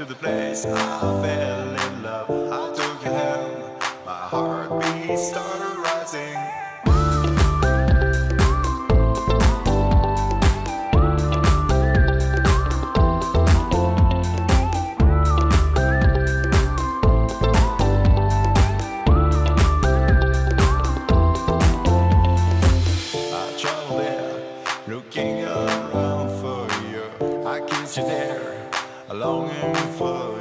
to the place I fell in love. I took you home, my heartbeat started rising. I travel there, looking around for you. I kiss you there a longing for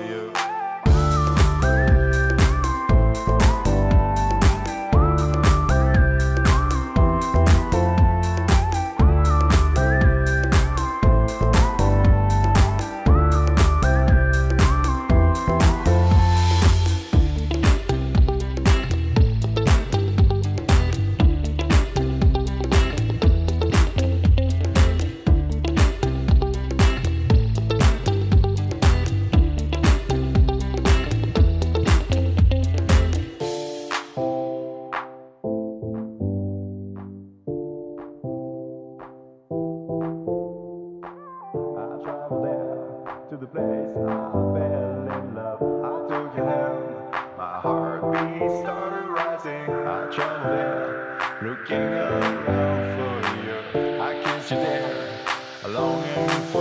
I fell in love. I took my heartbeat started rising. I trembled, looking around for you. I kissed you there, longing for.